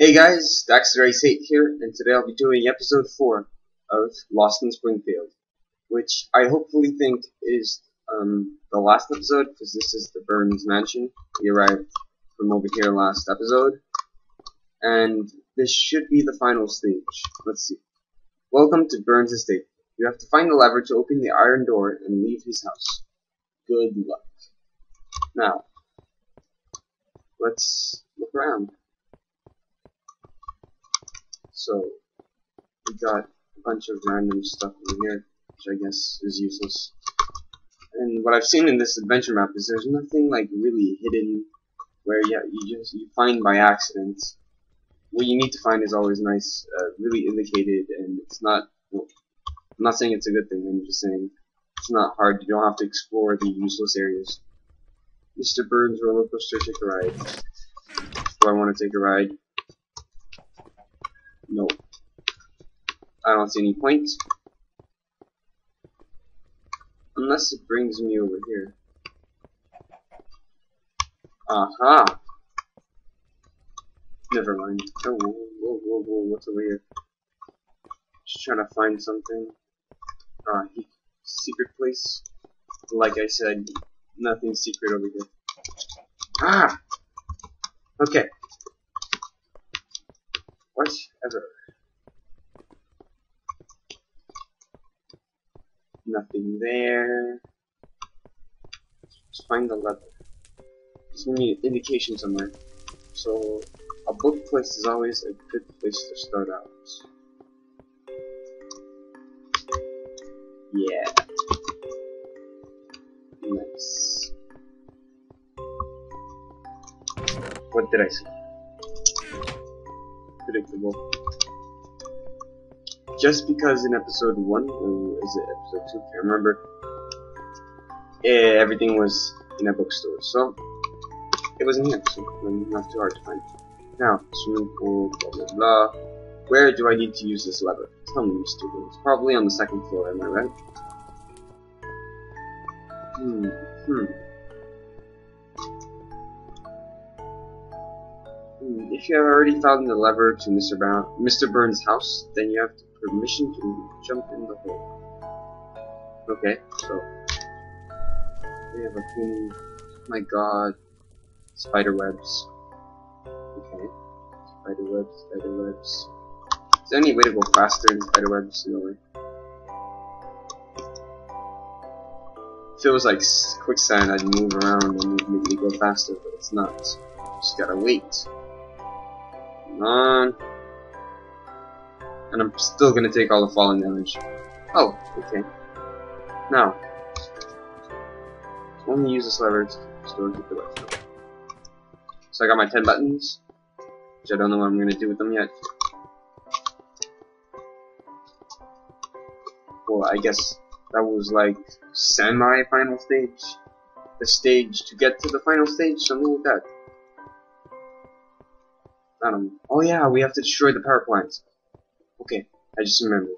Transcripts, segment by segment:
Hey guys, Daxterrace 8 here, and today I'll be doing episode 4 of Lost in Springfield, which I hopefully think is um, the last episode, because this is the Burns Mansion. We arrived from over here last episode, and this should be the final stage. Let's see. Welcome to Burns Estate. You have to find the lever to open the iron door and leave his house. Good luck. Now, let's look around. So, we got a bunch of random stuff in here, which I guess is useless. And what I've seen in this adventure map is there's nothing like really hidden where you, you just you find by accident. What you need to find is always nice, uh, really indicated, and it's not. Well, I'm not saying it's a good thing. I'm just saying it's not hard. You don't have to explore the useless areas. Mr. Burns roller coaster, take a ride. Do I want to take a ride? No. I don't see any point. Unless it brings me over here. Aha! Never mind. Oh, whoa, whoa, whoa, whoa, what's over here? Just trying to find something. Ah, he, secret place. Like I said, nothing secret over here. Ah! Okay. Whatever. Nothing there. Let's find the lever. Just give me an indication somewhere. So, a book place is always a good place to start out. Yeah. Nice. What did I say? Predictable. Just because in episode 1, or is it episode 2, I can't remember, eh, everything was in a bookstore, so it wasn't here, so not too hard to find. Now, swimming pool, blah blah blah. Where do I need to use this lever? Tell me, Mr. It's probably on the second floor, am I right? Hmm, hmm. Hmm, If you have already found the lever to Mr. Mr. Burns' house, then you have permission to jump in the hole. Okay, so we have a clean. My God, spider webs. Okay, spider webs, spider webs. Is there any way to go faster in spider webs? No way. Feels like quicksand. I'd move around and me go faster, but it's not. Just gotta wait. Come on. And I'm still gonna take all the falling damage. Oh, okay. Now, only use this lever to up. So I got my 10 buttons, which I don't know what I'm gonna do with them yet. Well, I guess that was like semi-final stage. The stage to get to the final stage, something like that. I don't know. Oh yeah, we have to destroy the power plants. Okay, I just remembered.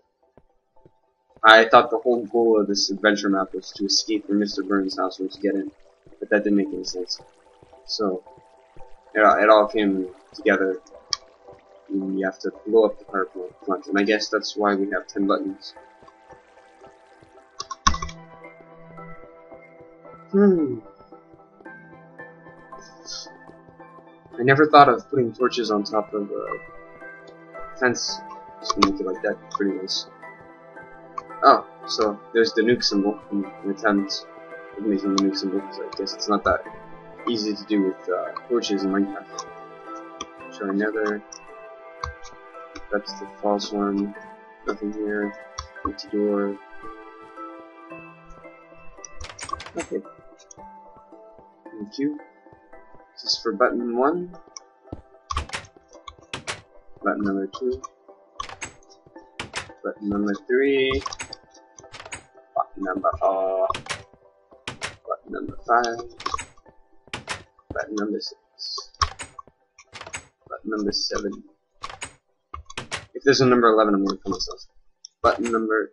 I thought the whole goal of this adventure map was to escape from Mr. Burns' house and to get in, but that didn't make any sense. So, it, all- it all came together. You have to blow up the power plant, and I guess that's why we have 10 buttons. Hmm. I never thought of putting torches on top of a fence. Just make it like that, pretty nice. Oh, ah, so there's the nuke symbol in an attempt making the nuke symbol, because I guess it's not that easy to do with uh, torches in Minecraft. Try another. That's the false one. Nothing here. Empty door. Okay. Thank you. This is for button 1. Button number 2. But number three. Button number four. Button number five. Button number six. Button number seven. If there's a number 11, I'm going to kill myself. Button number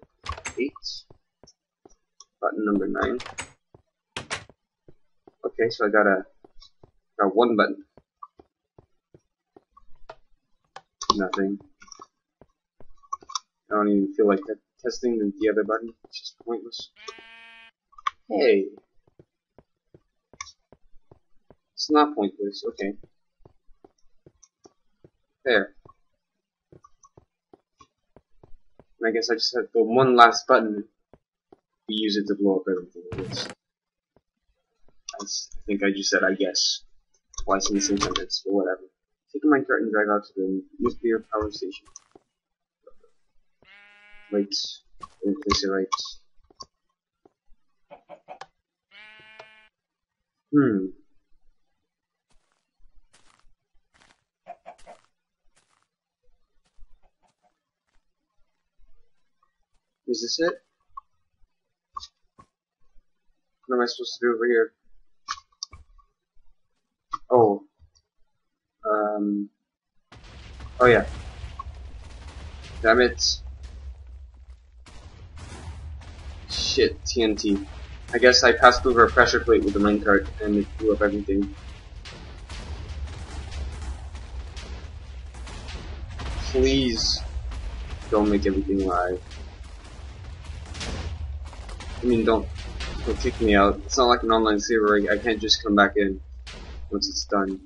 8. Button number 9. Okay, so I got a, got one button. Nothing. I don't even feel like testing the other button. It's just pointless. Hey. It's not pointless. Okay. There. And I guess I just have the one last button. We use it to blow up everything. I think I just said I guess. Twice in the same sentence, but whatever. Take a minecart and drive out to the nuclear power station. Wait. Place it right. Hmm. Is this it? What am I supposed to do over here? Oh. Um. Oh yeah. Damn it. Shit, TNT. I guess I passed over a pressure plate with the minecart and it blew up everything. Please don't make everything live. I mean, don't don't kick me out. It's not like an online server. I, I can't just come back in once it's done.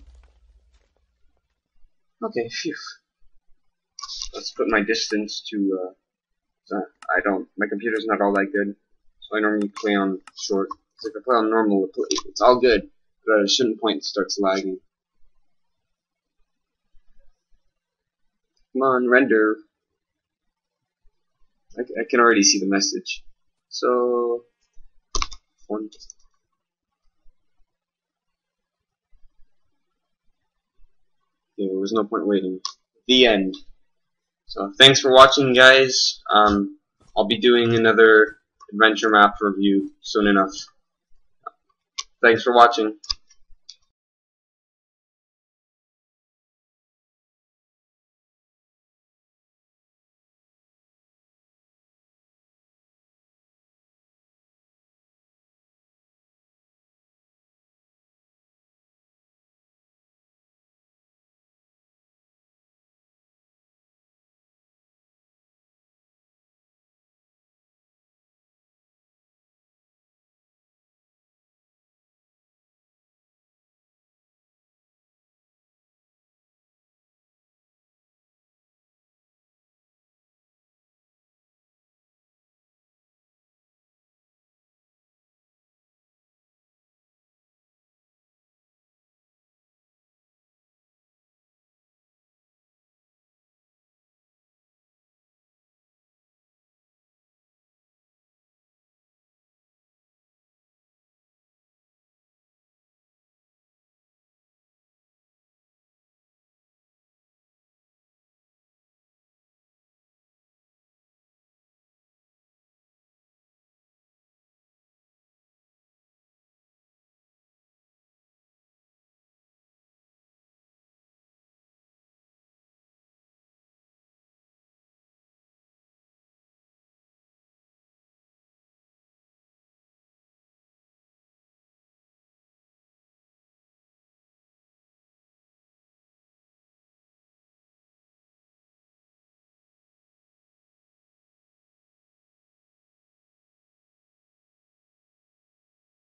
Okay, phew. Let's put my distance to. Uh, I don't. My computer's not all that good, I normally play on short. So if I play on normal, it's all good, but at certain point it starts lagging. Come on, render. I, I can already see the message. So, one. Yeah, there was no point waiting. The end. So, thanks for watching, guys. Um, I'll be doing another adventure map review soon enough. Thanks for watching.